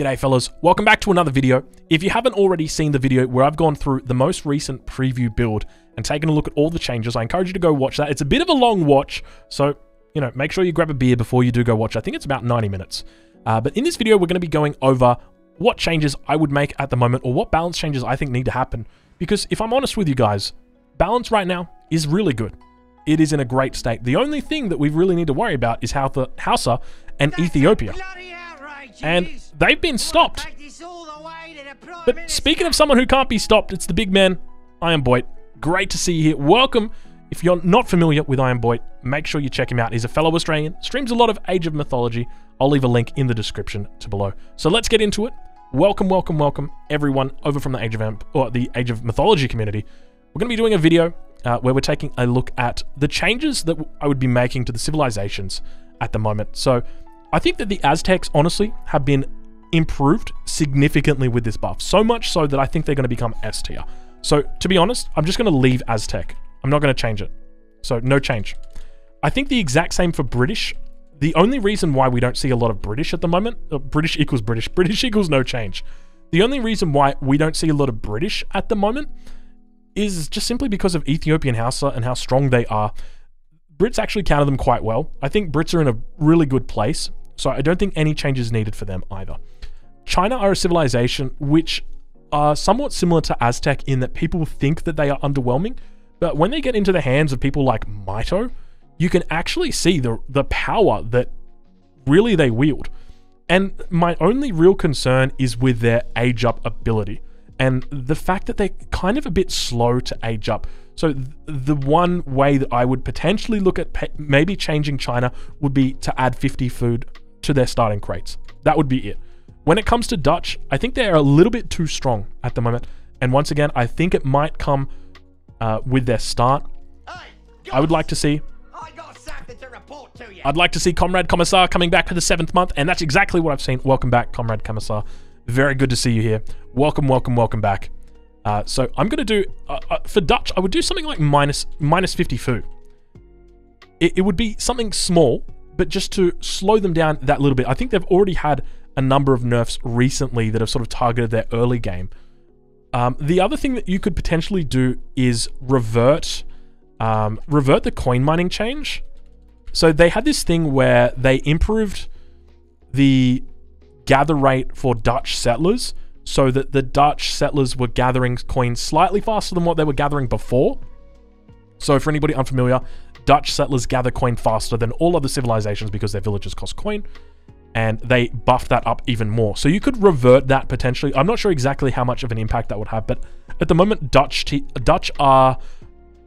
G'day fellas, welcome back to another video. If you haven't already seen the video where I've gone through the most recent preview build and taken a look at all the changes, I encourage you to go watch that. It's a bit of a long watch, so, you know, make sure you grab a beer before you do go watch. I think it's about 90 minutes. Uh, but in this video, we're going to be going over what changes I would make at the moment or what balance changes I think need to happen. Because if I'm honest with you guys, balance right now is really good. It is in a great state. The only thing that we really need to worry about is how the Hausa and Ethiopia and they've been stopped. But speaking of someone who can't be stopped, it's the big man, IronBoyt. Great to see you here. Welcome. If you're not familiar with IronBoyt, make sure you check him out. He's a fellow Australian, streams a lot of Age of Mythology. I'll leave a link in the description to below. So let's get into it. Welcome, welcome, welcome, everyone over from the Age of Amp or the Age of Mythology community. We're going to be doing a video uh, where we're taking a look at the changes that I would be making to the civilizations at the moment. So I think that the Aztecs, honestly, have been improved significantly with this buff. So much so that I think they're going to become S tier. So, to be honest, I'm just going to leave Aztec. I'm not going to change it. So, no change. I think the exact same for British. The only reason why we don't see a lot of British at the moment, uh, British equals British, British equals no change. The only reason why we don't see a lot of British at the moment is just simply because of Ethiopian Hausa and how strong they are. Brits actually counter them quite well. I think Brits are in a really good place. So I don't think any changes needed for them either. China are a civilization which are somewhat similar to Aztec in that people think that they are underwhelming, but when they get into the hands of people like Mito, you can actually see the the power that really they wield. And my only real concern is with their age up ability and the fact that they're kind of a bit slow to age up. So th the one way that I would potentially look at maybe changing China would be to add 50 food to their starting crates. That would be it. When it comes to Dutch, I think they're a little bit too strong at the moment. And once again, I think it might come uh, with their start. I would like to see. I'd like to see Comrade Commissar coming back for the seventh month, and that's exactly what I've seen. Welcome back, Comrade Commissar. Very good to see you here. Welcome, welcome, welcome back. Uh, so I'm going to do, uh, uh, for Dutch, I would do something like minus, minus 50 food. It, it would be something small, but just to slow them down that little bit. I think they've already had a number of nerfs recently that have sort of targeted their early game. Um, the other thing that you could potentially do is revert, um, revert the coin mining change. So they had this thing where they improved the gather rate for Dutch settlers so that the Dutch settlers were gathering coins slightly faster than what they were gathering before. So for anybody unfamiliar, Dutch settlers gather coin faster than all other civilizations because their villages cost coin, and they buffed that up even more. So you could revert that potentially. I'm not sure exactly how much of an impact that would have, but at the moment, Dutch Dutch are,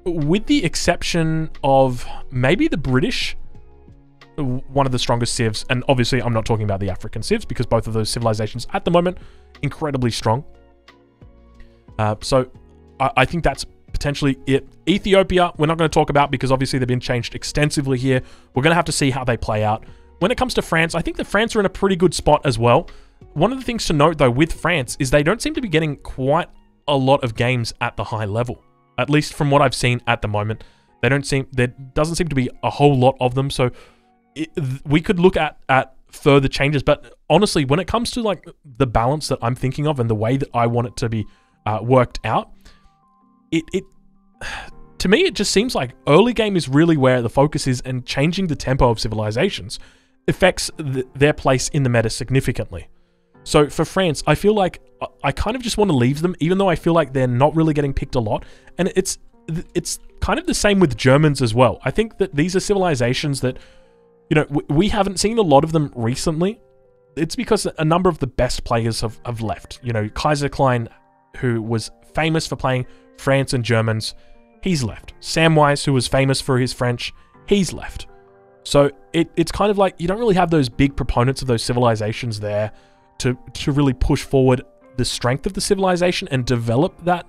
with the exception of maybe the British, one of the strongest civs, and obviously I'm not talking about the African civs because both of those civilizations at the moment incredibly strong. Uh, so I, I think that's potentially it. Ethiopia, we're not going to talk about because obviously they've been changed extensively here. We're going to have to see how they play out. When it comes to France, I think the France are in a pretty good spot as well. One of the things to note though with France is they don't seem to be getting quite a lot of games at the high level. At least from what I've seen at the moment. They don't seem there doesn't seem to be a whole lot of them. So it, we could look at at further changes. But honestly, when it comes to like the balance that I'm thinking of and the way that I want it to be uh, worked out, it it to me it just seems like early game is really where the focus is, and changing the tempo of civilizations affects th their place in the meta significantly. So for France, I feel like uh, I kind of just want to leave them, even though I feel like they're not really getting picked a lot. And it's it's kind of the same with Germans as well. I think that these are civilizations that, you know, we haven't seen a lot of them recently. It's because a number of the best players have, have left. You know, Kaiserklein, who was famous for playing France and Germans, he's left. Samwise, who was famous for his French, he's left. So it, it's kind of like you don't really have those big proponents of those civilizations there to to really push forward the strength of the civilization and develop that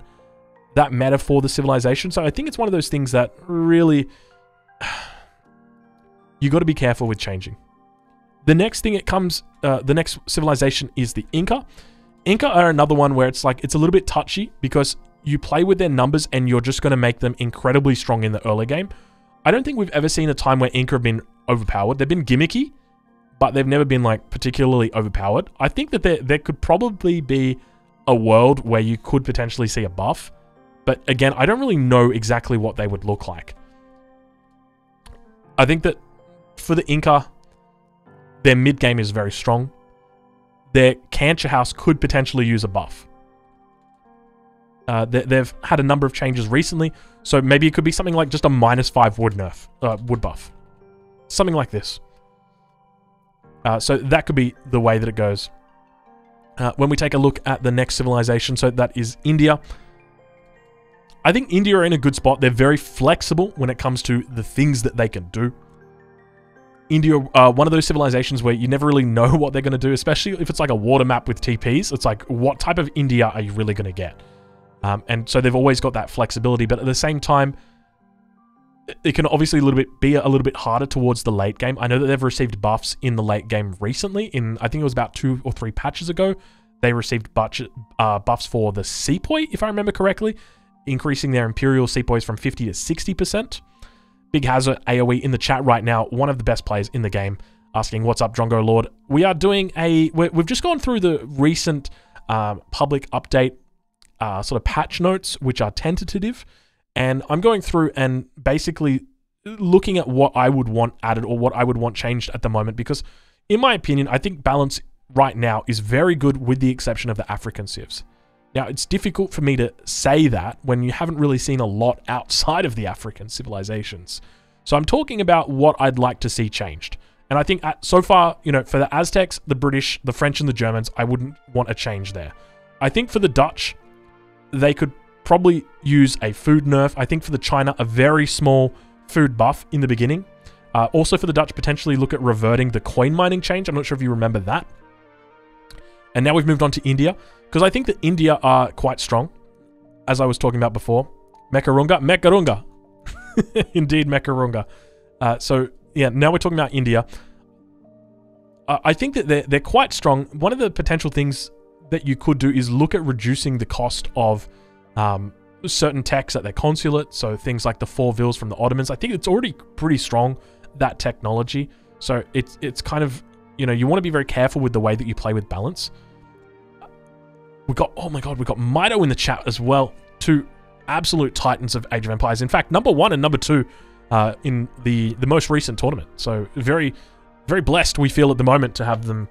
that meta for the civilization. So I think it's one of those things that really you got to be careful with changing. The next thing it comes, uh, the next civilization is the Inca. Inca are another one where it's like it's a little bit touchy because you play with their numbers and you're just going to make them incredibly strong in the early game. I don't think we've ever seen a time where Inca have been overpowered. They've been gimmicky, but they've never been like particularly overpowered. I think that there there could probably be a world where you could potentially see a buff, but again, I don't really know exactly what they would look like. I think that for the Inca, their mid game is very strong. Their Kancha House could potentially use a buff. Uh, they, have had a number of changes recently, so maybe it could be something like just a minus five wood nerf, uh, wood buff, something like this. Uh, so that could be the way that it goes. Uh, when we take a look at the next civilization, so that is India. I think India are in a good spot. They're very flexible when it comes to the things that they can do. India, uh, one of those civilizations where you never really know what they're going to do, especially if it's like a water map with TPs. It's like, what type of India are you really going to get? Um, and so they've always got that flexibility, but at the same time, it can obviously a little bit be a little bit harder towards the late game. I know that they've received buffs in the late game recently. In I think it was about two or three patches ago, they received uh, buffs for the sepoy, if I remember correctly, increasing their imperial sepoys from 50 to 60 percent. Big Hazard AOE in the chat right now, one of the best players in the game, asking what's up, Drongo Lord. We are doing a we have just gone through the recent um, public update uh, sort of patch notes, which are tentative and I'm going through and basically looking at what I would want added or what I would want changed at the moment because, in my opinion, I think balance right now is very good with the exception of the African civs. Now, it's difficult for me to say that when you haven't really seen a lot outside of the African civilizations. So I'm talking about what I'd like to see changed. And I think at, so far, you know, for the Aztecs, the British, the French, and the Germans, I wouldn't want a change there. I think for the Dutch, they could probably use a food nerf. I think for the China, a very small food buff in the beginning. Uh, also for the Dutch, potentially look at reverting the coin mining change. I'm not sure if you remember that. And now we've moved on to India, because I think that India are quite strong, as I was talking about before. Mekarunga, Mekarunga. Indeed, Mekarunga. Uh, so, yeah, now we're talking about India. Uh, I think that they're, they're quite strong. One of the potential things that you could do is look at reducing the cost of um, certain techs at their consulate, so things like the four vills from the Ottomans. I think it's already pretty strong that technology. So it's it's kind of you know you want to be very careful with the way that you play with balance. We got oh my god, we got Mito in the chat as well. Two absolute titans of Age of Empires. In fact, number one and number two uh, in the the most recent tournament. So very very blessed we feel at the moment to have them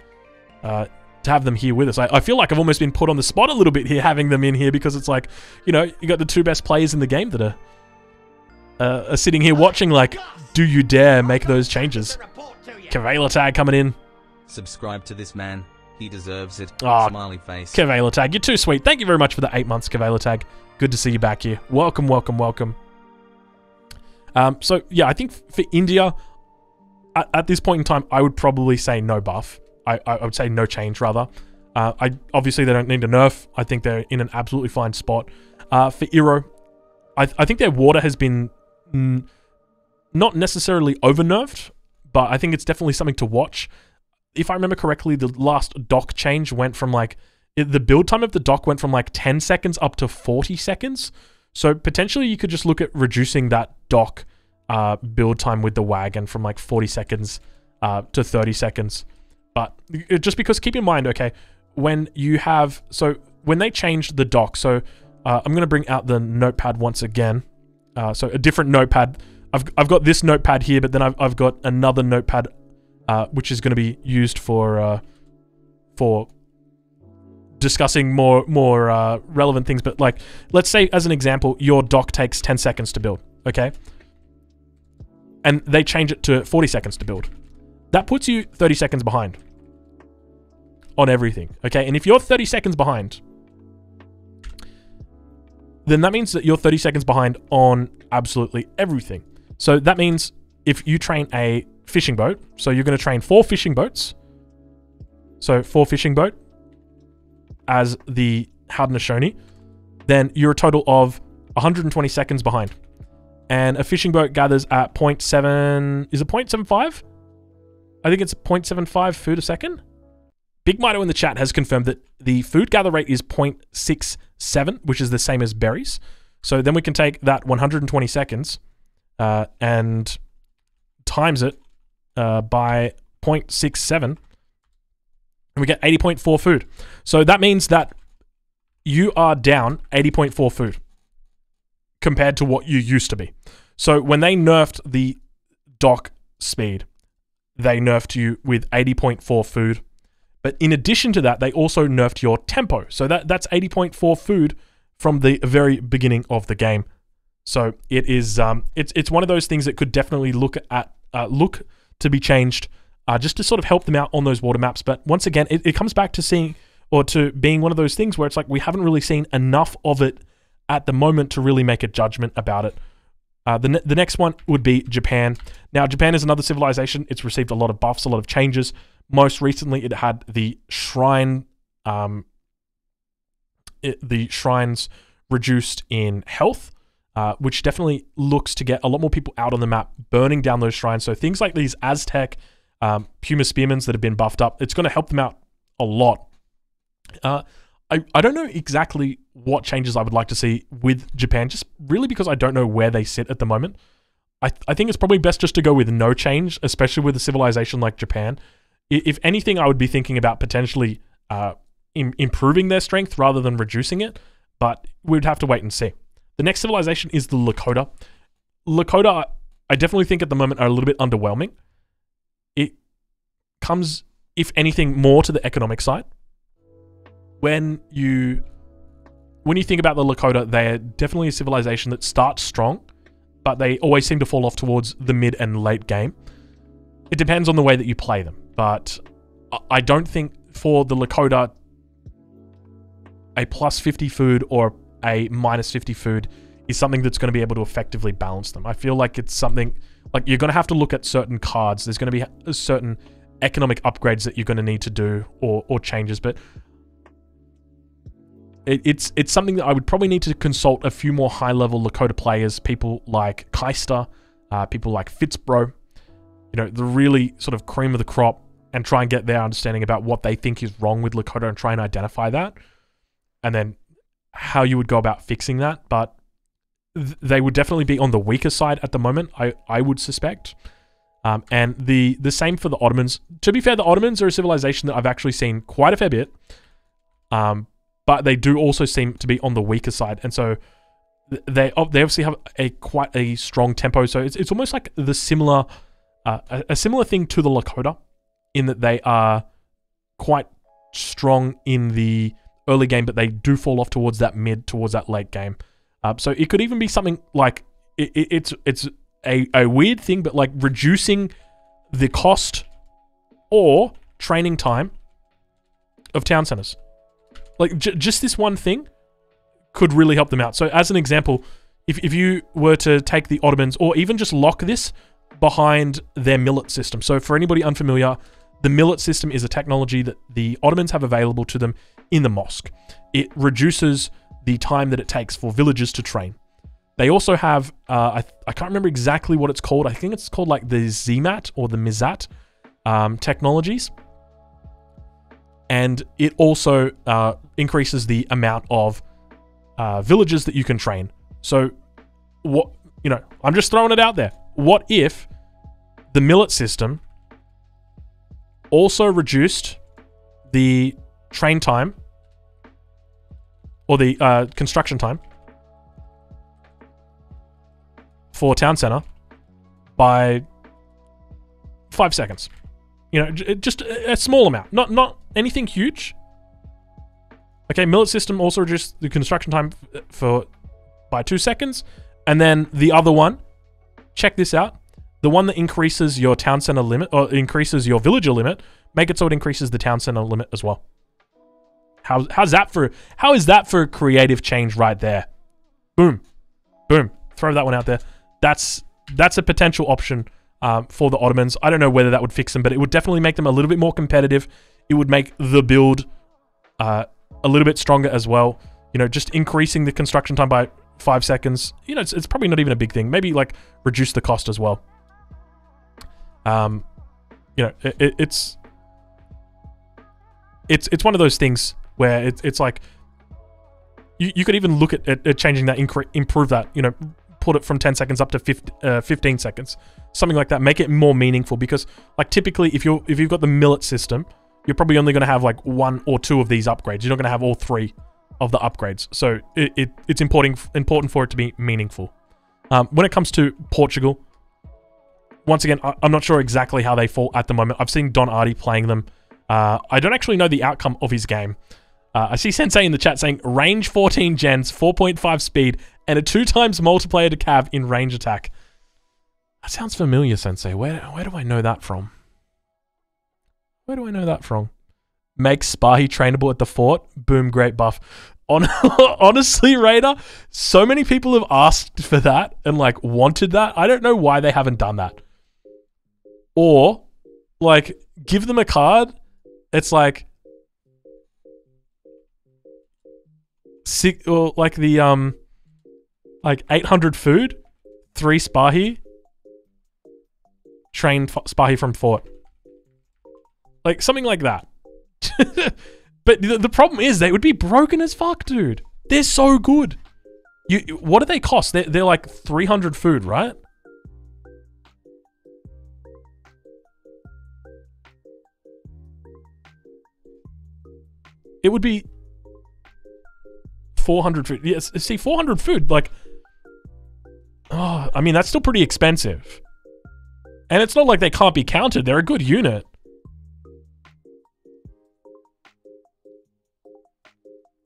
uh, to have them here with us. I, I, feel like I've almost been put on the spot a little bit here having them in here because it's like, you know, you got the two best players in the game that are, uh, are sitting here watching like, do you dare make those changes? Kavaila tag coming in. Subscribe to this man. He deserves it. Oh, Smiley face. Kavaila tag, you're too sweet. Thank you very much for the eight months, Kavaila tag. Good to see you back here. Welcome, welcome, welcome. Um, so yeah, I think for India, at, at this point in time, I would probably say no buff. I, I would say no change rather. Uh, I obviously they don't need a nerf. I think they're in an absolutely fine spot. Uh, for Iro, I, I think their water has been not necessarily over nerfed, but I think it's definitely something to watch. If I remember correctly, the last dock change went from like the build time of the dock went from like 10 seconds up to 40 seconds. So potentially you could just look at reducing that dock uh, build time with the wagon from like 40 seconds uh, to 30 seconds. But just because, keep in mind, okay, when you have, so when they changed the dock, so uh, I'm going to bring out the notepad once again. Uh, so a different notepad. I've, I've got this notepad here, but then I've, I've got another notepad, uh, which is going to be used for, uh, for discussing more, more uh, relevant things. But like, let's say as an example, your dock takes 10 seconds to build, okay? And they change it to 40 seconds to build. That puts you 30 seconds behind on everything, okay? And if you're 30 seconds behind, then that means that you're 30 seconds behind on absolutely everything. So that means if you train a fishing boat, so you're going to train four fishing boats, so four fishing boat as the Haudenosaunee, then you're a total of 120 seconds behind. And a fishing boat gathers at 0.7, is it 0.75? I think it's 0.75 food a second. Big Mito in the chat has confirmed that the food gather rate is 0.67, which is the same as berries. So then we can take that 120 seconds uh, and times it uh, by 0.67, and we get 80.4 food. So that means that you are down 80.4 food compared to what you used to be. So when they nerfed the dock speed, they nerfed you with 80.4 food. But in addition to that, they also nerfed your tempo. So that, that's 80.4 food from the very beginning of the game. So it is um, it's it's one of those things that could definitely look at uh, look to be changed uh, just to sort of help them out on those water maps. But once again, it, it comes back to seeing or to being one of those things where it's like we haven't really seen enough of it at the moment to really make a judgment about it. Uh, the, the next one would be Japan. Now, Japan is another civilization. It's received a lot of buffs, a lot of changes. Most recently, it had the shrine, um, it, the shrines reduced in health, uh, which definitely looks to get a lot more people out on the map, burning down those shrines. So things like these Aztec um, Puma Spearmans that have been buffed up, it's going to help them out a lot. Uh, I, I don't know exactly what changes I would like to see with Japan, just really because I don't know where they sit at the moment. I, I think it's probably best just to go with no change, especially with a civilization like Japan. If anything, I would be thinking about potentially uh, Im- improving their strength rather than reducing it, but we'd have to wait and see. The next civilization is the Lakota. Lakota, I definitely think at the moment are a little bit underwhelming. It comes, if anything, more to the economic side when you when you think about the Lakota, they're definitely a civilization that starts strong, but they always seem to fall off towards the mid and late game. It depends on the way that you play them, but I don't think for the Lakota a plus 50 food or a minus 50 food is something that's going to be able to effectively balance them. I feel like it's something like you're going to have to look at certain cards. There's going to be certain economic upgrades that you're going to need to do or, or changes, but it, it's it's something that I would probably need to consult a few more high level Lakota players, people like Keister, uh, people like Fitzbro, you know, the really sort of cream of the crop, and try and get their understanding about what they think is wrong with Lakota and try and identify that, and then how you would go about fixing that. But th- they would definitely be on the weaker side at the moment. I I would suspect. Um, and the the same for the Ottomans. To be fair, the Ottomans are a civilization that I've actually seen quite a fair bit. Um, but they do also seem to be on the weaker side, and so they they obviously have a quite a strong tempo. So it's it's almost like the similar uh, a, a similar thing to the Lakota, in that they are quite strong in the early game, but they do fall off towards that mid, towards that late game. Uh, so it could even be something like it, it, it's it's a, a weird thing, but like reducing the cost or training time of town centers. Like just this one thing could really help them out. So as an example, if, if you were to take the Ottomans or even just lock this behind their millet system. So for anybody unfamiliar, the millet system is a technology that the Ottomans have available to them in the mosque. It reduces the time that it takes for villagers to train. They also have, uh, I, I can't remember exactly what it's called. I think it's called like the Zimat or the Mizat um, technologies and it also uh, increases the amount of uh, villages that you can train. So, what you know, I'm just throwing it out there. What if the millet system also reduced the train time or the uh, construction time for town center by five seconds? You know, just a small amount, not not anything huge. Okay, millet system also reduced the construction time for by two seconds, and then the other one, check this out, the one that increases your town center limit or increases your villager limit, make it so it increases the town center limit as well. How how's that for how is that for creative change right there? Boom, boom. Throw that one out there. That's that's a potential option um, for the Ottomans. I don't know whether that would fix them, but it would definitely make them a little bit more competitive. It would make the build uh, a little bit stronger as well. You know, just increasing the construction time by five seconds. You know, it's, it's probably not even a big thing. Maybe like reduce the cost as well. Um, you know, it, it, it's it's it's one of those things where it's it's like you, you could even look at, at, at changing that, improve that. You know, put it from 10 seconds up to 15, uh, 15 seconds, something like that. Make it more meaningful because, like, typically if you're if you've got the millet system, you're probably only going to have like one or two of these upgrades. You're not going to have all three of the upgrades. So it, it it's important important for it to be meaningful. Um, when it comes to Portugal, once again, I, am not sure exactly how they fall at the moment. I've seen Don Artie playing them. Uh, I don't actually know the outcome of his game. Uh, I see Sensei in the chat saying range 14 gens, 4.5 speed, and a two times multiplier to cav in range attack. That sounds familiar, Sensei. Where, where do I know that from? Where do I know that from? Make Spahi trainable at the fort. Boom, great buff. On, honestly, Raider, so many people have asked for that and like wanted that. I don't know why they haven't done that. Or like give them a card. It's like six or like the um like 800 food, 3 Spahi, train Spahi from fort. Like something like that. but the, the problem is they would be broken as fuck, dude. They're so good. You what do they cost? They're, they're like 300 food, right? It would be 400 food. Yes, see, 400 food, like, oh, I mean, that's still pretty expensive. And it's not like they can't be counted. They're a good unit.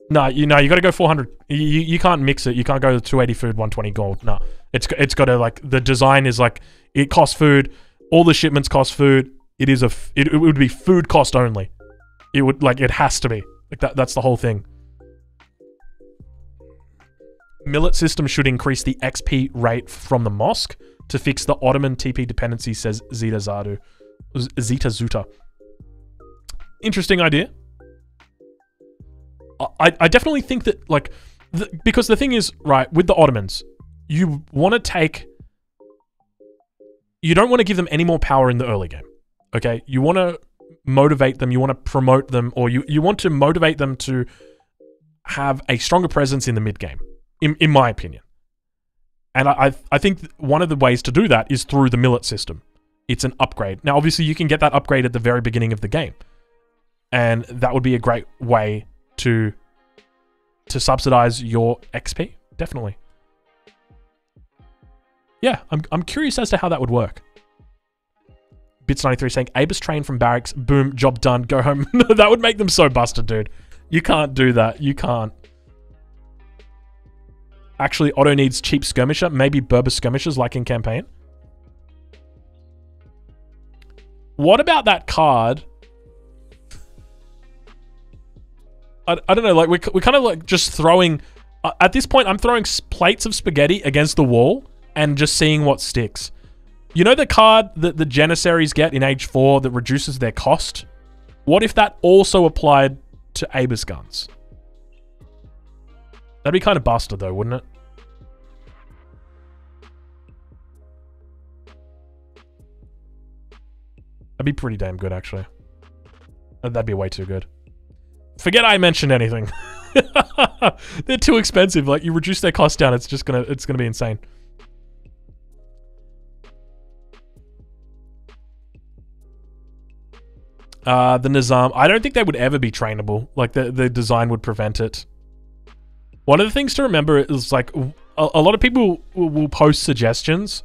No, you know, you got to go 400. You, you can't mix it. You can't go 280 food, 120 gold. No, it's it's got to like the design is like it costs food. All the shipments cost food. It is a it, it would be food cost only. It would like it has to be like that. That's the whole thing. Millet system should increase the XP rate from the mosque to fix the Ottoman TP dependency, says Zeta Zadu. Zeta Zuta. Interesting idea. I, I definitely think that, like, the, because the thing is, right, with the Ottomans, you want to take. You don't want to give them any more power in the early game. Okay? You want to motivate them, you want to promote them, or you, you want to motivate them to have a stronger presence in the mid game in, in my opinion. And I, I think one of the ways to do that is through the millet system. It's an upgrade. Now, obviously, you can get that upgrade at the very beginning of the game, and that would be a great way to to subsidize your XP. Definitely. Yeah, I'm I'm curious as to how that would work. Bits93 saying, Abus train from barracks, boom, job done, go home. that would make them so busted, dude. You can't do that. You can't. Actually, Otto needs cheap skirmisher. Maybe Berber skirmishers like in campaign. What about that card? I, I don't know. Like, we're, we're kind of like just throwing... Uh, at this point, I'm throwing plates of spaghetti against the wall and just seeing what sticks. You know the card that the Janissaries get in Age 4 that reduces their cost? What if that also applied to Abus guns? That'd be kind of busted though, wouldn't it? That'd be pretty damn good, actually. That'd be way too good. Forget I mentioned anything. They're too expensive. Like you reduce their cost down, it's just gonna it's gonna be insane. Uh, the Nizam, I don't think they would ever be trainable. Like the the design would prevent it. One of the things to remember is like a, a lot of people will, will post suggestions.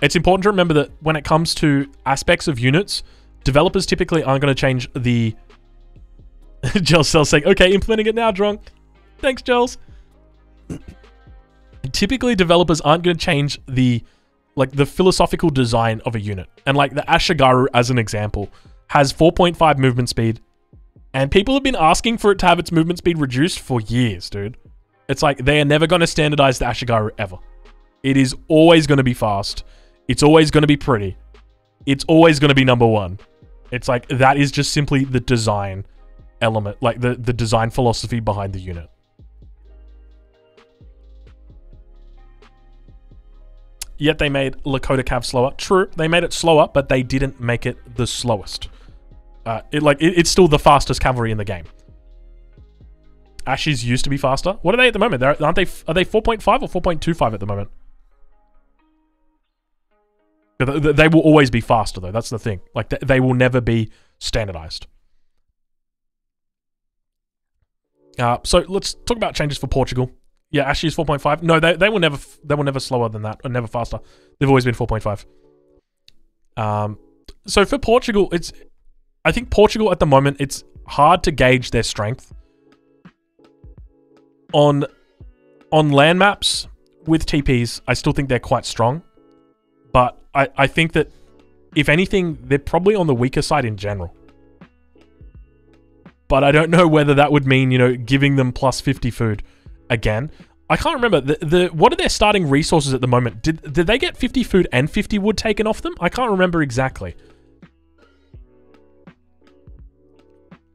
It's important to remember that when it comes to aspects of units, developers typically aren't going to change the. Gels Cell saying, okay, implementing it now, drunk. Thanks, Gels. typically, developers aren't going to change the like the philosophical design of a unit. And like the Ashigaru, as an example, has 4.5 movement speed, and people have been asking for it to have its movement speed reduced for years, dude. It's like they are never going to standardize the Ashigaru ever. It is always going to be fast. It's always going to be pretty. It's always going to be number one. It's like that is just simply the design element, like the, the design philosophy behind the unit. Yet they made Lakota Cav slower. True, they made it slower, but they didn't make it the slowest. Uh, it like it, it's still the fastest cavalry in the game. Ashes used to be faster. What are they at the moment? They're, aren't they? Are they 4.5 or 4.25 at the moment? They will always be faster, though. That's the thing. Like, they will never be standardized. Uh, so let's talk about changes for Portugal. Yeah, Ashley is 4.5. No, they, they will never they will never slower than that or never faster. They've always been 4.5. Um, so for Portugal, it's I think Portugal at the moment it's hard to gauge their strength on on land maps with TPs. I still think they're quite strong, but I I think that if anything, they're probably on the weaker side in general. But I don't know whether that would mean you know giving them plus 50 food again. I can't remember the, the what are their starting resources at the moment. Did did they get 50 food and 50 wood taken off them? I can't remember exactly.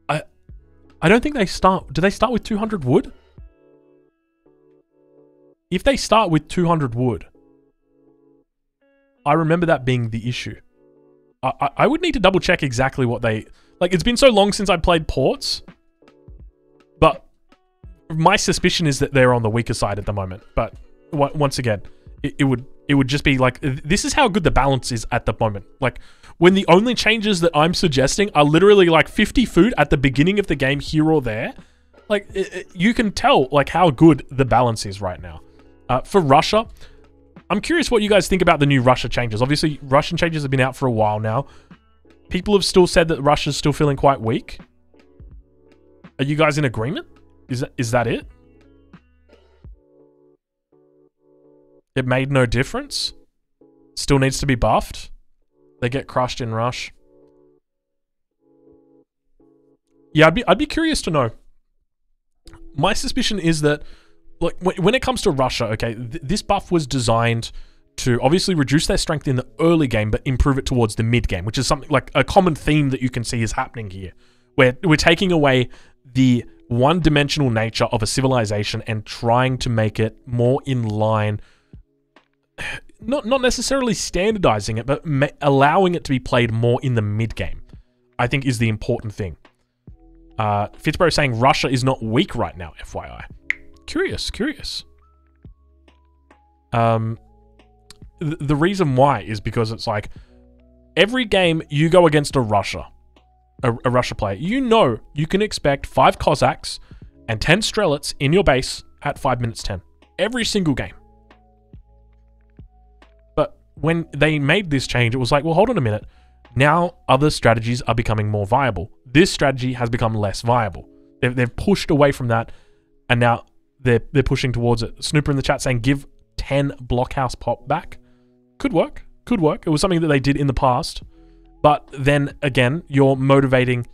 I I don't think they start. Do they start with 200 wood? If they start with 200 wood, I remember that being the issue. I, I, would need to double check exactly what they like. It's been so long since I played ports, but my suspicion is that they're on the weaker side at the moment. But once again, it, it would it would just be like this is how good the balance is at the moment. Like when the only changes that I'm suggesting are literally like 50 food at the beginning of the game here or there. Like it, it- you can tell like how good the balance is right now. Uh, for Russia, I'm curious what you guys think about the new Russia changes. Obviously, Russian changes have been out for a while now. People have still said that Russia's still feeling quite weak. Are you guys in agreement? Is that is that it? It made no difference. Still needs to be buffed. They get crushed in rush. Yeah, I'd be I'd be curious to know. My suspicion is that like when, it comes to Russia, okay, th- this buff was designed to obviously reduce their strength in the early game, but improve it towards the mid game, which is something like a common theme that you can see is happening here, where we're taking away the one-dimensional nature of a civilization and trying to make it more in line. Not not necessarily standardizing it, but allowing it to be played more in the mid game. I think is the important thing. Uh, Fitzbro saying Russia is not weak right now. FYI. Curious, curious. Um, th- the reason why is because it's like every game you go against a Russia, a, a Russia player, you know you can expect five Cossacks and 10 Strelets in your base at 5 minutes 10. Every single game. But when they made this change, it was like, well, hold on a minute. Now other strategies are becoming more viable. This strategy has become less viable. They've, they've pushed away from that, and now they're they're pushing towards it. Snooper in the chat saying give 10 blockhouse pop back. Could work. Could work. It was something that they did in the past. But then again, you're motivating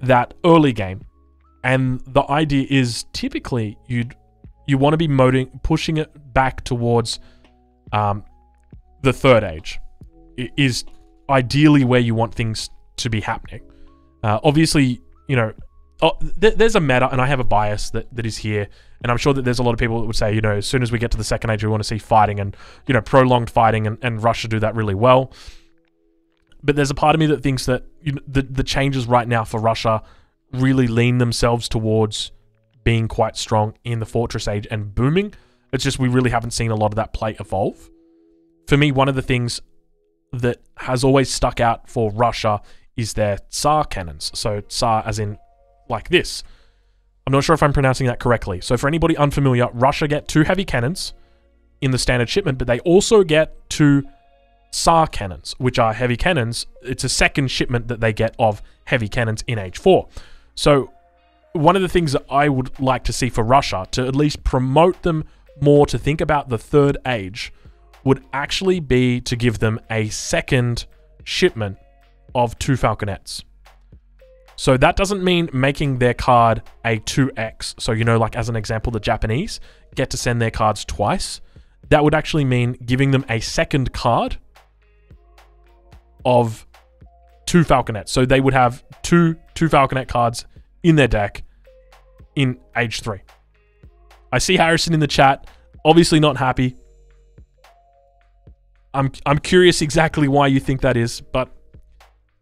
that early game. And the idea is typically you'd you want to be moting, pushing it back towards um, the third age. I- Is ideally where you want things to be happening. Uh, obviously, you know, oh, th- there's a meta, and I have a bias that, that is here, and I'm sure that there's a lot of people that would say, you know, as soon as we get to the second age, we want to see fighting and you know prolonged fighting, and, and Russia do that really well. But there's a part of me that thinks that you know, the the changes right now for Russia really lean themselves towards being quite strong in the Fortress Age and booming. It's just we really haven't seen a lot of that play evolve. For me, one of the things that has always stuck out for Russia is their Tsar cannons. So Tsar as in like this. I'm not sure if I'm pronouncing that correctly. So for anybody unfamiliar, Russia get two heavy cannons in the standard shipment, but they also get two Tsar cannons, which are heavy cannons. It's a second shipment that they get of heavy cannons in Age 4. So one of the things that I would like to see for Russia to at least promote them more to think about the third age would actually be to give them a second shipment of two falconets. So that doesn't mean making their card a 2x. So, you know, like as an example, the Japanese get to send their cards twice. That would actually mean giving them a second card of two falconets. So they would have two two falconet cards in their deck in age 3. I see Harrison in the chat, obviously not happy. I'm I'm curious exactly why you think that is, but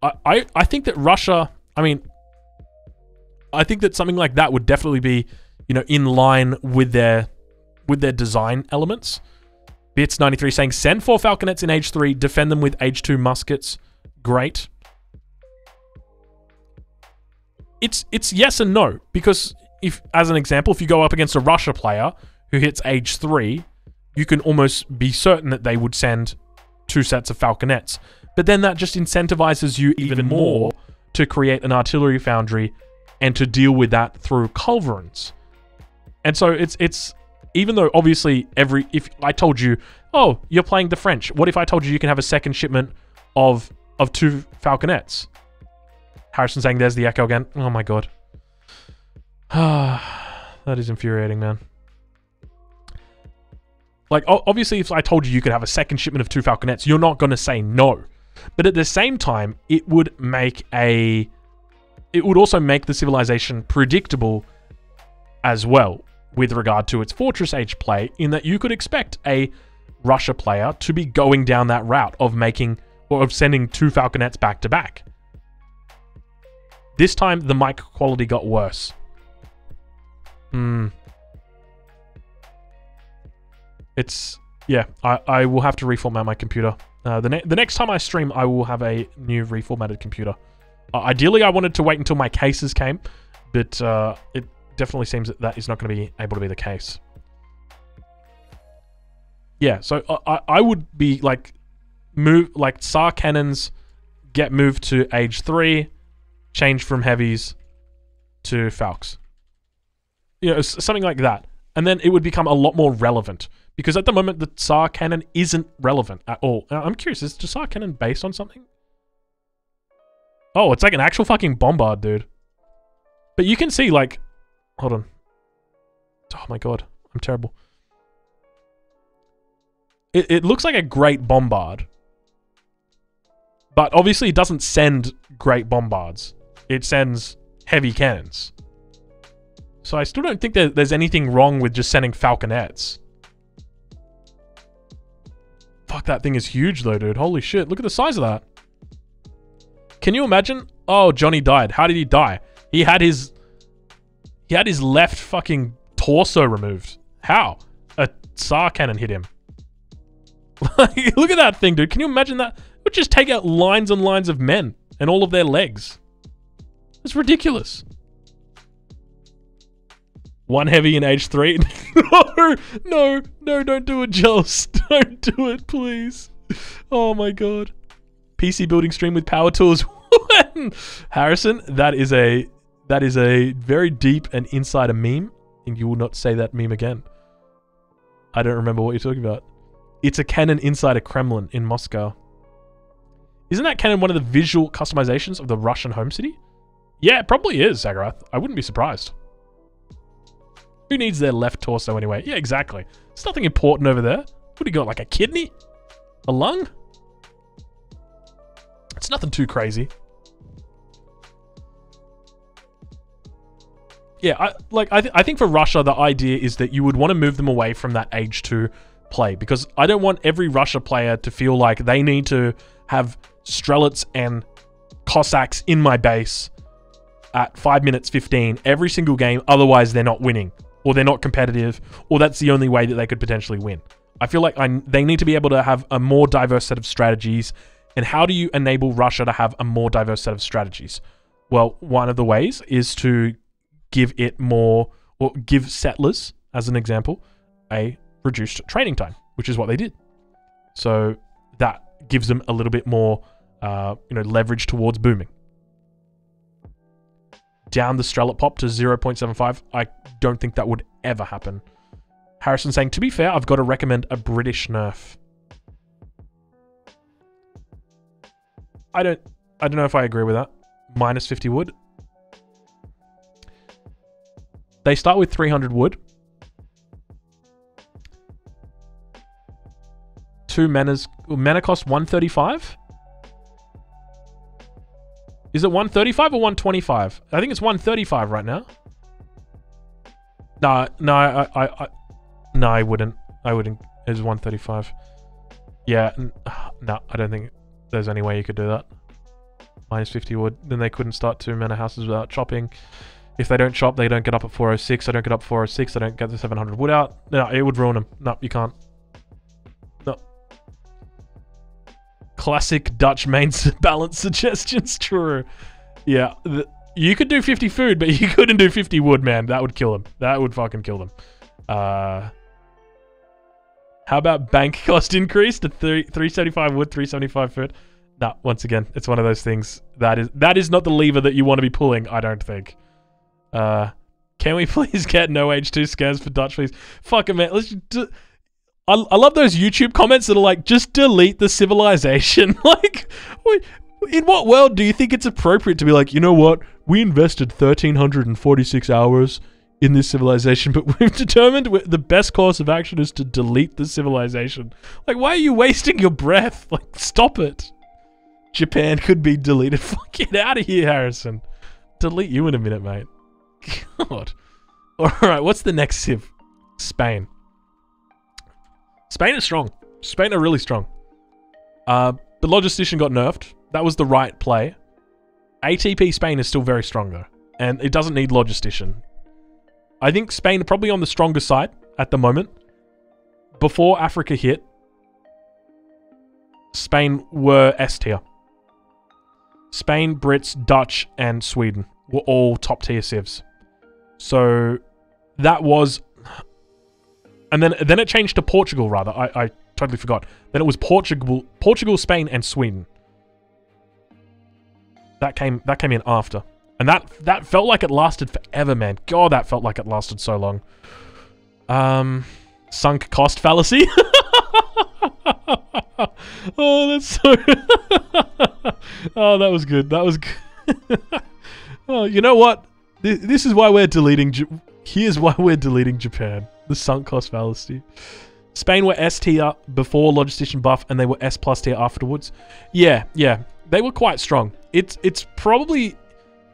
I, I, I think that Russia, I mean, I think that something like that would definitely be, you know, in line with their with their design elements. Bits93 saying send four falconets in age 3, defend them with age 2 muskets. Great. It's it's yes and no because if as an example, if you go up against a Russia player who hits age 3, you can almost be certain that they would send two sets of falconets. But then that just incentivizes you even more to create an artillery foundry and to deal with that through culverins. And so it's it's even though obviously every if I told you, oh, you're playing the French, what if I told you you can have a second shipment of of two falconets? Harrison saying there's the echo again. Oh my god. that is infuriating, man. Like, obviously, if I told you you could have a second shipment of two falconets, you're not going to say no. But at the same time, it would make a. It would also make the civilization predictable as well with regard to its Fortress Age play, in that you could expect a Russia player to be going down that route of making or of sending two falconets back to back. This time, the mic quality got worse. Hmm. It's yeah. I I will have to reformat my computer. Uh, the ne the next time I stream, I will have a new reformatted computer. Uh, ideally, I wanted to wait until my cases came, but uh, it definitely seems that that is not going to be able to be the case. Yeah, so uh, I I would be like move like Tsar cannons get moved to age three, change from heavies to Falks. You know, something like that, and then it would become a lot more relevant because at the moment, the Tsar cannon isn't relevant at all. Uh, I'm curious, is the Tsar cannon based on something? Oh, it's like an actual fucking bombard, dude. But you can see, like... Hold on. Oh my god. I'm terrible. It, it looks like a great bombard. But obviously it doesn't send great bombards. It sends heavy cannons. So I still don't think that there's anything wrong with just sending falconets. Fuck, that thing is huge though, dude. Holy shit. Look at the size of that. Can you imagine? Oh, Johnny died. How did he die? He had his... He had his left fucking torso removed. How? A Tsar cannon hit him. Look at that thing, dude. Can you imagine that? It would just take out lines and lines of men and all of their legs. It's ridiculous. One heavy in age three. no, no, no, don't do it, Jealous. Don't do it, please. Oh my god. PC building stream with power tools. Harrison, that is a that is a very deep and insider meme, and you will not say that meme again. I don't remember what you're talking about. It's a cannon inside a Kremlin in Moscow. Isn't that cannon one of the visual customizations of the Russian home city? Yeah, it probably is, Zagarath. I wouldn't be surprised. Who needs their left torso anyway? Yeah, exactly. There's nothing important over there. What do you got, like a kidney? A lung? It's nothing too crazy. Yeah, I, like I, th I think for Russia, the idea is that you would want to move them away from that age two play because I don't want every Russia player to feel like they need to have Strelets and Cossacks in my base at 5 minutes 15 every single game, otherwise they're not winning or they're not competitive, or that's the only way that they could potentially win. I feel like I, they need to be able to have a more diverse set of strategies. And how do you enable Russia to have a more diverse set of strategies? Well, one of the ways is to give it more, or give settlers, as an example, a reduced training time, which is what they did. So that gives them a little bit more, uh, you know, leverage towards booming down the Strelet pop to 0.75. I don't think that would ever happen. Harrison saying, to be fair, I've got to recommend a British nerf. I don't I don't know if I agree with that. Minus 50 wood. They start with 300 wood. Two manors. Manor cost 135? Is it 135 or 125? I think it's 135 right now. No, no, I, I, I, no, I wouldn't. I wouldn't. It's 135. Yeah, no, I don't think there's any way you could do that. Minus 50 wood. Then they couldn't start two manor houses without chopping. If they don't chop, they don't get up at 406. I don't get up 406. I don't get the 700 wood out. No, it would ruin them. No, you can't. Classic Dutch main balance suggestions. True. Yeah. The, you could do 50 food, but you couldn't do 50 wood, man. That would kill them. That would fucking kill them. Uh, how about bank cost increase to three, 375 wood, 375 food? No, once again, it's one of those things that is that is not the lever that you want to be pulling, I don't think. Uh, can we please get no H2 scans for Dutch, please? Fuck it, man. Let's do, I, I love those YouTube comments that are like, just delete the civilization. like, in what world do you think it's appropriate to be like, you know what? We invested 1,346 hours in this civilization, but we've determined the best course of action is to delete the civilization. Like, why are you wasting your breath? Like, stop it. Japan could be deleted. Get out of here, Harrison. Delete you in a minute, mate. God. Alright, what's the next civ? Spain. Spain is strong. Spain are really strong. Uh, but Logistician got nerfed. That was the right play. ATP Spain is still very strong, though. And it doesn't need Logistician. I think Spain are probably on the stronger side at the moment. Before Africa hit, Spain were S tier. Spain, Brits, Dutch, and Sweden were all top tier civs. So that was, and then then it changed to Portugal. Rather, I, I totally forgot. Then it was Portugal, Portugal, Spain, and Sweden. That came that came in after, and that that felt like it lasted forever, man. God, that felt like it lasted so long. Um, sunk cost fallacy. oh, that's so. oh, that was good. That was good. oh, you know what? This, this is why we're deleting. Here's why we're deleting Japan. The sunk cost fallacy. Spain were S tier before Logistician buff, and they were S plus tier afterwards. Yeah, yeah, they were quite strong. It's it's probably.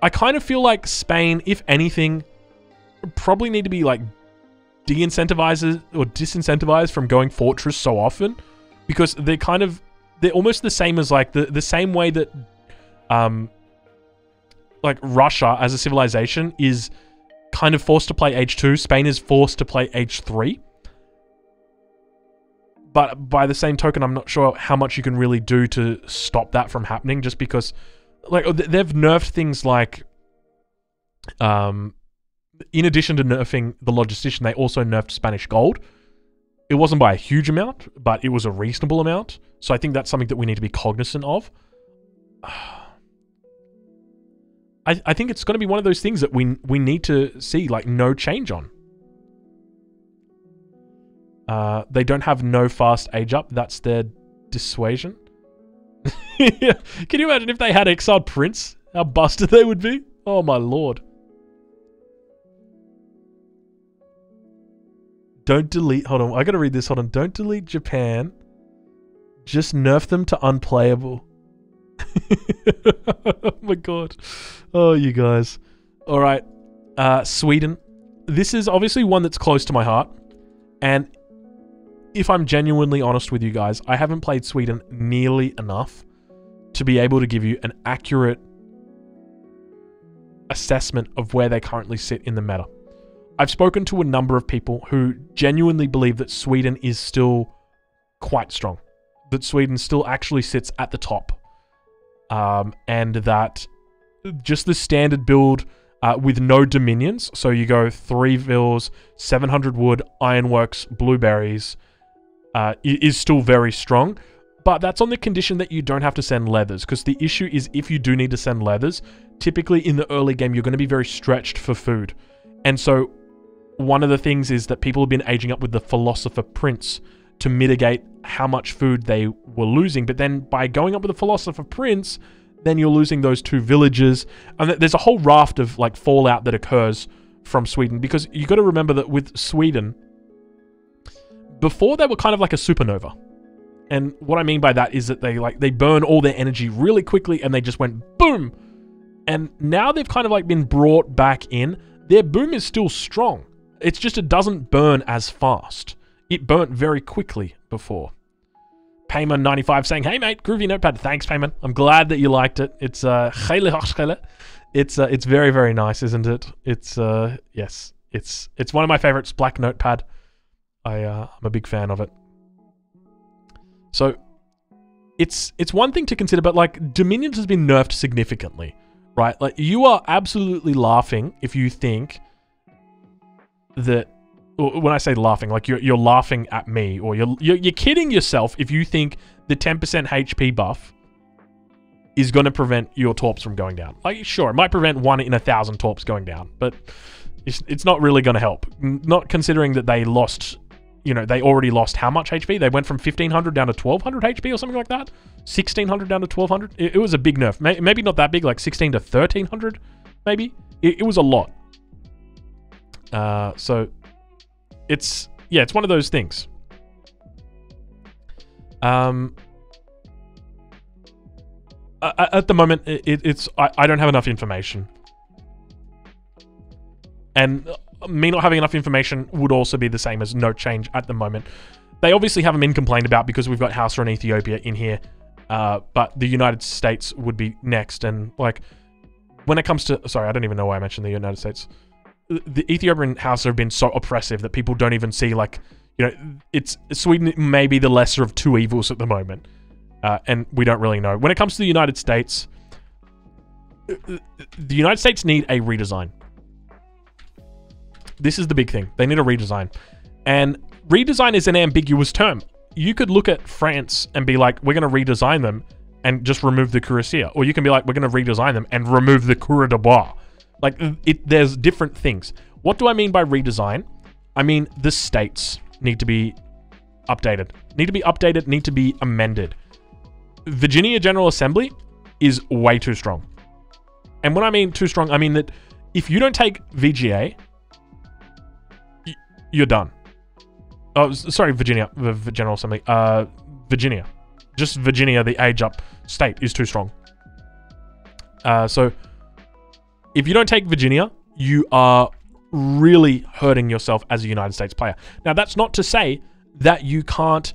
I kind of feel like Spain, if anything, probably need to be like de-incentivized or disincentivized from going fortress so often because they're kind of they're almost the same as like the the same way that um like Russia as a civilization is kind of forced to play H2, Spain is forced to play H3. But by the same token, I'm not sure how much you can really do to stop that from happening just because like they've nerfed things like um in addition to nerfing the logistician, they also nerfed Spanish gold. It wasn't by a huge amount, but it was a reasonable amount. So I think that's something that we need to be cognizant of. I, I think it's going to be one of those things that we we need to see like no change on. Uh, they don't have no fast age up. That's their dissuasion. Can you imagine if they had exiled prince? How busted they would be? Oh my lord. Don't delete. Hold on. I gotta read this. Hold on. Don't delete Japan. Just nerf them to unplayable. oh my god. Oh, you guys. All right. Uh, Sweden. This is obviously one that's close to my heart. And if I'm genuinely honest with you guys, I haven't played Sweden nearly enough to be able to give you an accurate assessment of where they currently sit in the meta. I've spoken to a number of people who genuinely believe that Sweden is still quite strong, that Sweden still actually sits at the top, um, and that just the standard build uh, with no dominions. So you go three vills, 700 wood, ironworks, blueberries, uh, is still very strong. But that's on the condition that you don't have to send leathers, because the issue is if you do need to send leathers, typically in the early game, you're going to be very stretched for food. And so one of the things is that people have been aging up with the Philosopher Prince to mitigate how much food they were losing. But then by going up with the Philosopher Prince, then you're losing those two villages. And there's a whole raft of like fallout that occurs from Sweden because you got to remember that with Sweden, before they were kind of like a supernova. And what I mean by that is that they like they burn all their energy really quickly and they just went boom. And now they've kind of like been brought back in. Their boom is still strong. It's just it doesn't burn as fast. It burnt very quickly before. Payman95 saying, "Hey mate, groovy notepad. Thanks, Payman. I'm glad that you liked it. It's uh, it's uh, it's very very nice, isn't it? It's uh, yes, it's it's one of my favorites. Black notepad. I uh, I'm a big fan of it. So it's it's one thing to consider, but like Dominions has been nerfed significantly, right? Like you are absolutely laughing if you think that when I say laughing, like you're you're laughing at me, or you're you're, you're kidding yourself if you think the 10% HP buff is going to prevent your torps from going down. Like, sure, it might prevent one in a thousand torps going down, but it's, it's not really going to help. Not considering that they lost, you know, they already lost how much HP? They went from 1500 down to 1200 HP or something like that? 1600 down to 1200? It, it was a big nerf. May- maybe not that big, like 16 to 1300, maybe? It, it was a lot. Uh, so it's, yeah, it's one of those things. Um, at the moment, it, it- it's I, I don't have enough information, and uh, me not having enough information would also be the same as no change at the moment. They obviously haven't been complained about because we've got Hausa and Ethiopia in here, uh, but the United States would be next. And like when it comes to sorry, I don't even know why I mentioned the United States. The- Ethiopian Hausa have been so oppressive that people don't even see like you know it's Sweden may be the lesser of two evils at the moment uh, and we don't really know. When it comes to the United States, the United States need a redesign. This is the big thing. They need a redesign. And redesign is an ambiguous term. You could look at France and be like, we're going to redesign them and just remove the cuirassier. Or you can be like, we're going to redesign them and remove the coureur des bois. Like, it, there's different things. What do I mean by redesign? I mean, the states need to be updated. Need to be updated, need to be amended. Virginia General Assembly is way too strong. And when I mean too strong, I mean that if you don't take VGA, you're done. Oh, sorry, Virginia, the General Assembly. Uh, Virginia, just Virginia, the age up state is too strong. Uh, so if you don't take Virginia, you are really hurting yourself as a United States player. Now, that's not to say that you can't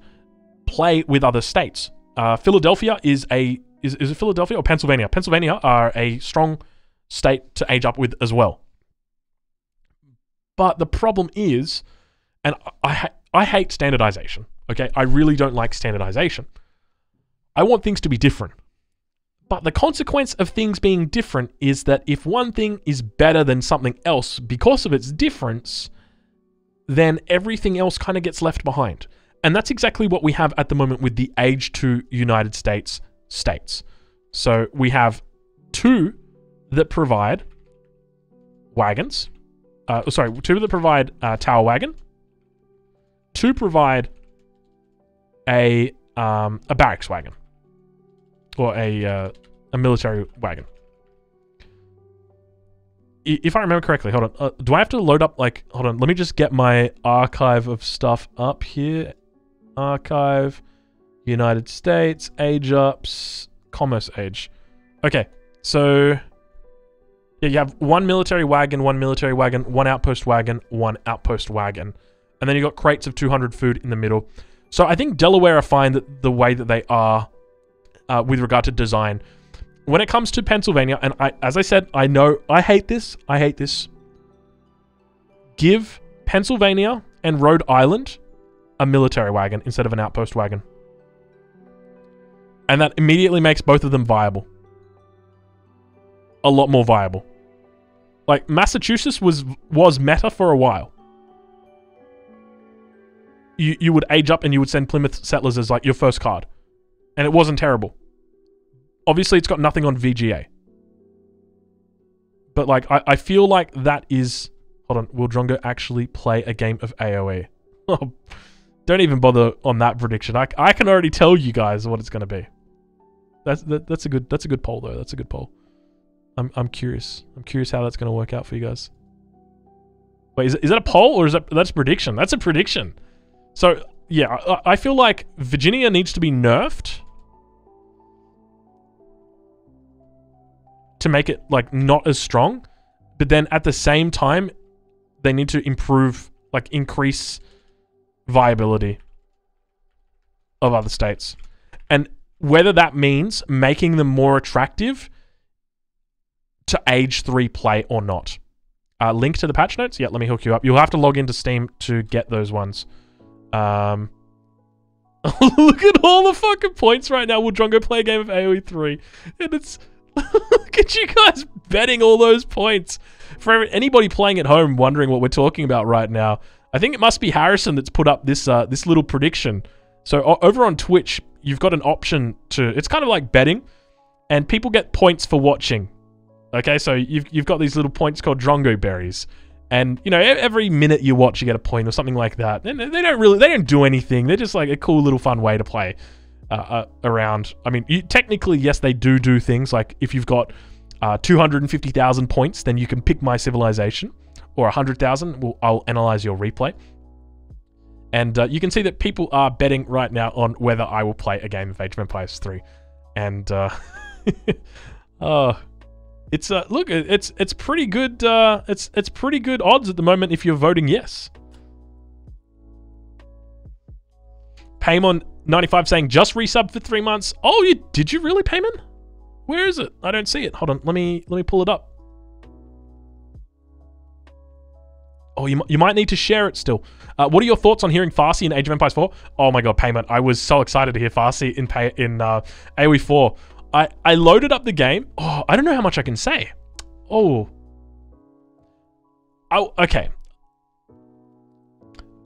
play with other states. Uh, Philadelphia is a is, is it Philadelphia or Pennsylvania? Pennsylvania are a strong state to age up with as well. But the problem is, and I ha- I hate standardization. Okay, I really don't like standardization. I want things to be different. But the consequence of things being different is that if one thing is better than something else because of its difference, then everything else kind of gets left behind. And that's exactly what we have at the moment with the Age 2 United States states. So we have two that provide wagons. Uh, sorry, two that provide uh, tower wagon. Two provide a um, a barracks wagon or a uh, a military wagon. If I remember correctly, hold on. Uh, do I have to load up like? Hold on. Let me just get my archive of stuff up here. Archive, United States, age ups, commerce age. Okay, so yeah, you have one military wagon, one military wagon, one outpost wagon, one outpost wagon, and then you got crates of 200 food in the middle. So I think Delaware are fine that the way that they are uh, with regard to design. When it comes to Pennsylvania, and I, as I said, I know I hate this. I hate this. Give Pennsylvania and Rhode Island a military wagon instead of an outpost wagon, and that immediately makes both of them viable. A lot more viable. Like Massachusetts was was meta for a while. You you would age up and you would send Plymouth Settlers as like your first card, and it wasn't terrible. Obviously, it's got nothing on VGA. But like, I, I feel like that is. Hold on, will Drongo actually play a game of AOE? Oh, don't even bother on that prediction. I, I can already tell you guys what it's going to be. That's that, that's a good that's a good poll though. That's a good poll. I'm I'm curious. I'm curious how that's going to work out for you guys. Wait, is is that a poll or is that that's prediction? That's a prediction. So yeah, I, I feel like Virginia needs to be nerfed to make it like not as strong, but then at the same time, they need to improve, like increase viability of other states, and whether that means making them more attractive to age three play or not. Uh, link to the patch notes. Yeah, let me hook you up. You'll have to log into Steam to get those ones. Um, Look at all the fucking points right now. Will Drongo play a game of AoE 3? And it's. Look at you guys betting all those points. For anybody playing at home wondering what we're talking about right now, I think it must be Harrison that's put up this uh, this little prediction. So over on Twitch, you've got an option to. It's kind of like betting, and people get points for watching. Okay, so you've you've got these little points called Drongo berries, and you know every minute you watch, you get a point or something like that. And they don't really they don't do anything. They're just like a cool little fun way to play uh, uh, around. I mean, technically, yes, they do do things like if you've got uh, 250,000 points, then you can pick my civilization, or 100,000. Well, I'll analyze your replay. And uh, you can see that people are betting right now on whether I will play a game of Age of Empires 3. And, uh, oh, it's, uh, look, it's, it's pretty good, uh, it's, it's pretty good odds at the moment if you're voting yes. Paymon95 saying just resub for three months. Oh, you did you really, Paymon? Where is it? I don't see it. Hold on. Let me let me pull it up. Oh, you, you might need to share it still. Uh, what are your thoughts on hearing Farsi in Age of Empires 4? Oh my god, payment. I was so excited to hear Farsi in pay, in uh, AoE 4. I, I loaded up the game. Oh, I don't know how much I can say. Oh. Oh, okay.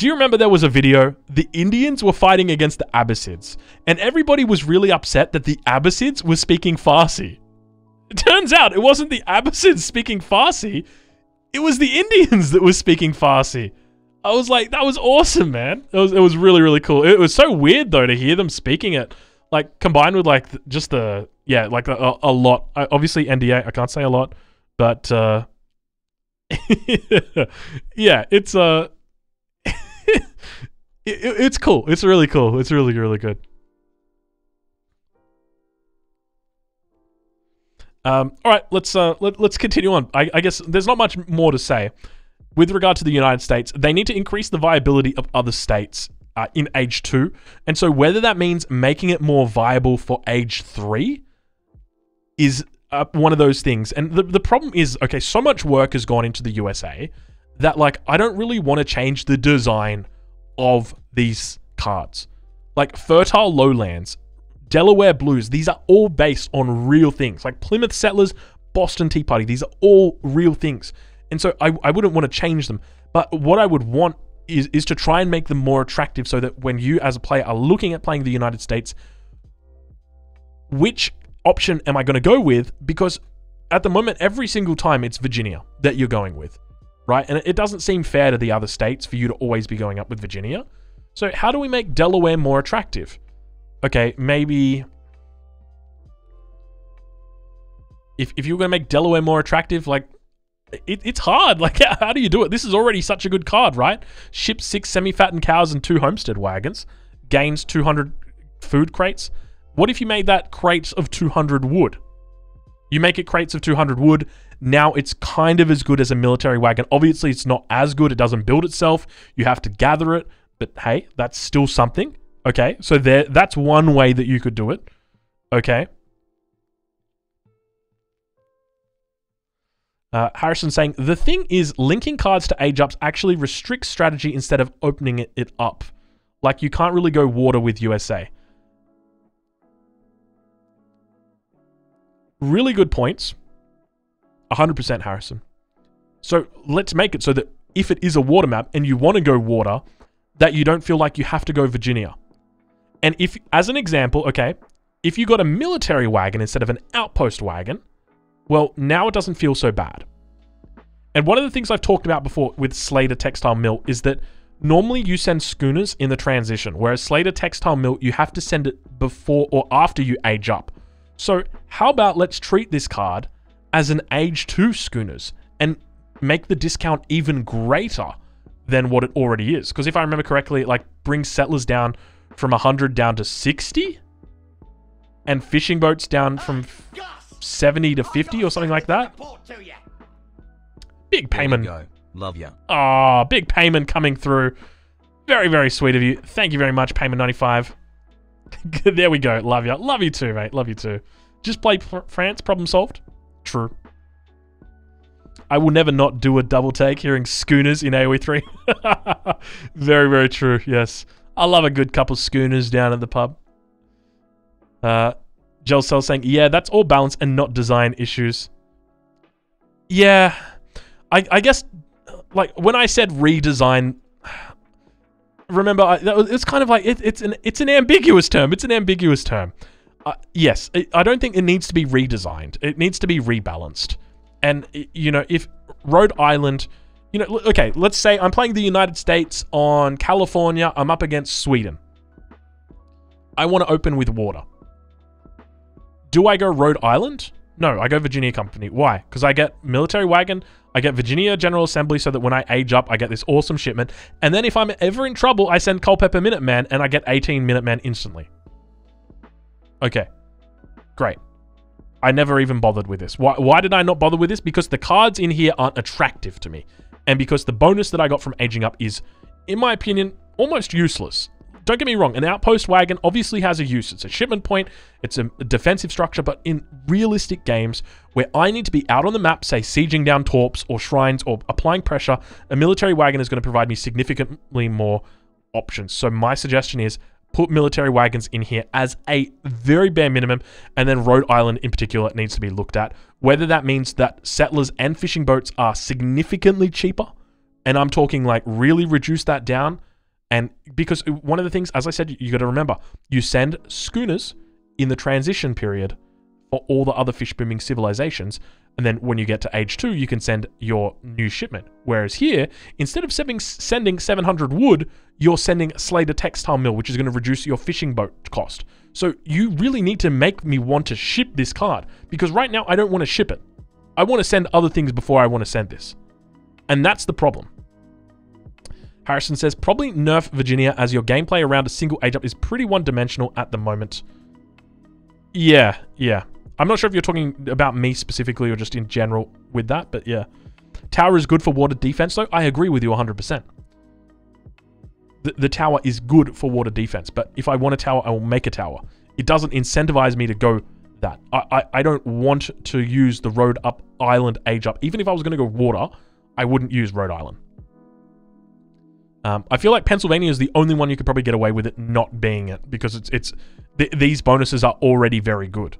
Do you remember there was a video? The Indians were fighting against the Abbasids, and everybody was really upset that the Abbasids were speaking Farsi. It turns out it wasn't the Abbasids speaking Farsi, it was the Indians that were speaking Farsi. I was like, that was awesome, man. It was it was really really cool. It was so weird though to hear them speaking it, like combined with like just the yeah like a, a lot. I, obviously NDA, I can't say a lot, but uh, yeah, it's uh, it- it's cool. It's really cool. It's really really good. Um, all right, let's uh, let, let's continue on. I, I guess there's not much more to say with regard to the United States. They need to increase the viability of other states uh, in age two, and so whether that means making it more viable for age three is uh, one of those things. And the the problem is, okay, so much work has gone into the USA that like I don't really want to change the design of these cards. Like fertile lowlands Delaware Blues, these are all based on real things. Like Plymouth Settlers, Boston Tea Party, these are all real things. And so I, I wouldn't want to change them. But what I would want is, is to try and make them more attractive so that when you as a player are looking at playing the United States, which option am I going to go with? Because at the moment, every single time it's Virginia that you're going with, right? And it- doesn't seem fair to the other states for you to always be going up with Virginia. So how do we make Delaware more attractive? okay, maybe if if you're going to make Delaware more attractive, like it, it's hard. Like, how, how do you do it? This is already such a good card, right? Ships six semi-fattened cows and two homestead wagons, gains 200 food crates. What if you made that crates of 200 wood? You make it crates of 200 wood. Now it's kind of as good as a military wagon. Obviously, it's not as good. It doesn't build itself. You have to gather it. But hey, that's still something. Okay, so there that's one way that you could do it. Okay. Uh, Harrison saying the thing is linking cards to age ups actually restricts strategy instead of opening it, it up. Like you can't really go water with USA. Really good points. 100% Harrison. So let's make it so that if it is a water map and you want to go water, that you don't feel like you have to go Virginia. And if, as an example, okay, if you got a military wagon instead of an outpost wagon, well, now it doesn't feel so bad. And one of the things I've talked about before with Slater Textile Mill is that normally you send schooners in the transition, whereas Slater Textile Mill, you have to send it before or after you age up. So, how about let's treat this card as an age 2 schooners and make the discount even greater than what it already is? Because if I remember correctly, it like brings settlers down from 100 down to 60 and fishing boats down from 70 to 50 or something like that. Big There we payment. go. Love ya. Ah, big payment coming through. Very, very sweet of you. Thank you very much, payment 95. there we go. Love you. Love you too, mate. Love you too. Just play France, problem solved. True. I will never not do a double take hearing schooners in AoE 3. very, very true. Yes. I love a good couple schooners down at the pub. Uh, Joel Cell saying, yeah, that's all balance and not design issues. Yeah, I, I guess, like, when I said redesign, remember, I, was, it's kind of like, it, it's, an, it's an ambiguous term. It's an ambiguous term. Uh, yes, it, I don't think it needs to be redesigned. It needs to be rebalanced. And, you know, if Rhode Island, you know, okay, let's say I'm playing the United States on California, I'm up against Sweden. I want to open with water. Do I go Rhode Island? No, I go Virginia Company. Why? Because I get military wagon, I get Virginia General Assembly so that when I age up, I get this awesome shipment. And then if I'm ever in trouble, I send Culpeper Minuteman and I get 18 Minutemen instantly. Okay. Great. I never even bothered with this. Why, why did I not bother with this? Because the cards in here aren't attractive to me. And because the bonus that I got from aging up is, in my opinion, almost useless. Don't get me wrong, an outpost wagon obviously has a use. It's a shipment point, it's a defensive structure, but in realistic games where I need to be out on the map, say sieging down torps or shrines or applying pressure, a military wagon is going to provide me significantly more options. So my suggestion is put military wagons in here as a very bare minimum, and then Rhode Island in particular needs to be looked at. Whether that means that settlers and fishing boats are significantly cheaper, and I'm talking like really reduce that down. And because one of the things, as I said, you got to remember, you send schooners in the transition period for all the other fish booming civilizations. And then when you get to age two, you can send your new shipment. Whereas here, instead of sending, sending 700 wood, you're sending Slater textile mill, which is going to reduce your fishing boat cost. So you really need to make me want to ship this card because right now I don't want to ship it. I want to send other things before I want to send this. And that's the problem. Harrison says, probably nerf Virginia as your gameplay around a single age up is pretty one dimensional at the moment. Yeah, yeah. I'm not sure if you're talking about me specifically or just in general with that, but yeah. Tower is good for water defense, though. I agree with you 100%. The, the tower is good for water defense, but if I want a tower, I will make a tower. It doesn't incentivize me to go that. I, I, I don't want to use the road Up Island age up. Even if I was going to go water, I wouldn't use Rhode Island. Um, I feel like Pennsylvania is the only one you could probably get away with it not being it because it's it's th- these bonuses are already very good.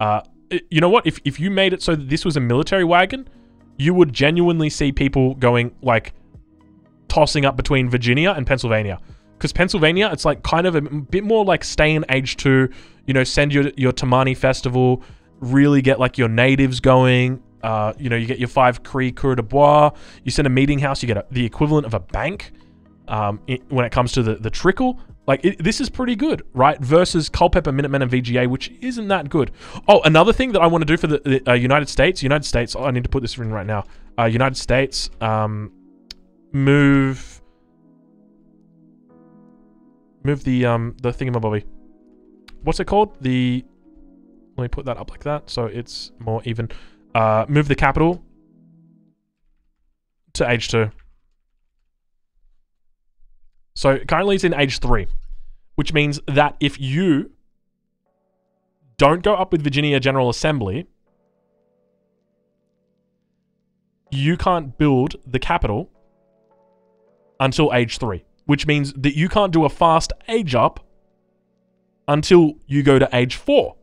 Uh, it- you know what? If if you made it so that this was a military wagon, you would genuinely see people going like tossing up between Virginia and Pennsylvania. Because Pennsylvania, it's like kind of a bit more like stay in age two. You know, send your your Tamani festival, really get like your natives going. Uh, you know, you get your five Cree Coureur des Bois. You send a meeting house. You get a, the equivalent of a bank. Um, i when it comes to the the trickle, like it, this is pretty good, right? Versus Culpeper, Minutemen, and VGA, which isn't that good. Oh, another thing that I want to do for the, the uh, United States, United States. Oh, I need to put this in right now. Uh, United States, um, move, move the um the thingamabobby. What's it called? The let me put that up like that so it's more even. Uh, move the capital to age two. So currently it's in age three, which means that if you don't go up with Virginia General Assembly, you can't build the capital until age three, which means that you can't do a fast age up until you go to age four.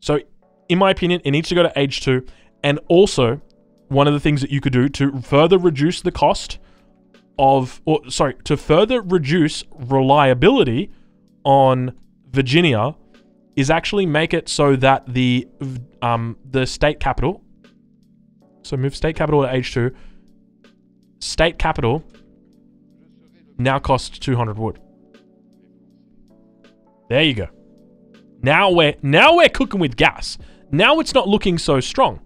So, in my opinion, it needs to go to age two. And also, one of the things that you could do to further reduce the cost of, or sorry, to further reduce reliability on Virginia is actually make it so that the um the state capital. So move state capital to H2, State capital now costs 200 wood. There you go. Now we're now we're cooking with gas. Now it's not looking so strong.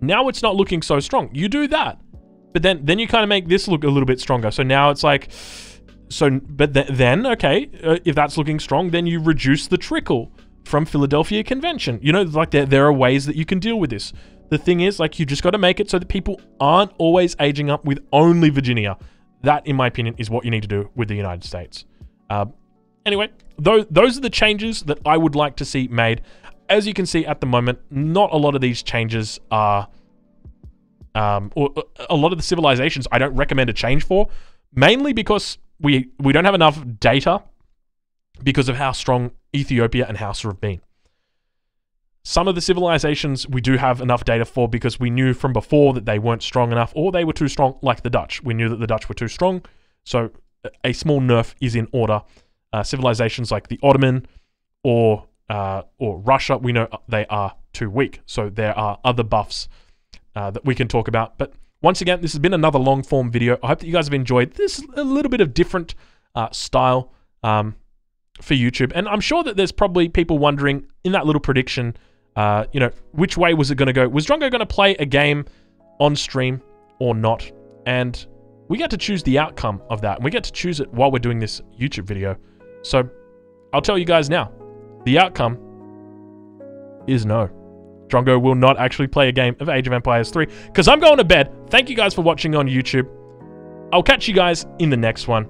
Now it's not looking so strong. You do that. But then then you kind of make this look a little bit stronger. So now it's like so but th- then okay, uh, if that's looking strong, then you reduce the trickle from Philadelphia Convention. You know, like there there are ways that you can deal with this. The thing is, like you just got to make it so that people aren't always aging up with only Virginia. That, in my opinion, is what you need to do with the United States. Uh, anyway, those those are the changes that I would like to see made. As you can see at the moment, not a lot of these changes are, um, or a lot of the civilizations I don't recommend a change for mainly because we we don't have enough data because of how strong Ethiopia and Hausa have been. Some of the civilizations we do have enough data for because we knew from before that they weren't strong enough or they were too strong, like the Dutch. We knew that the Dutch were too strong, so a small nerf is in order. Uh, civilizations like the Ottoman or uh, or Russia, we know they are too weak. So there are other buffs uh, that we can talk about. But once again, this has been another long form video. I hope that you guys have enjoyed this a little bit of different uh, style um, for YouTube. And I'm sure that there's probably people wondering in that little prediction, uh, you know, which way was it going to go? Was Drongo going to play a game on stream or not? And we get to choose the outcome of that. And we get to choose it while we're doing this YouTube video. So I'll tell you guys now. The outcome is no. Drongo will not actually play a game of Age of Empires 3 because I'm going to bed. Thank you guys for watching on YouTube. I'll catch you guys in the next one.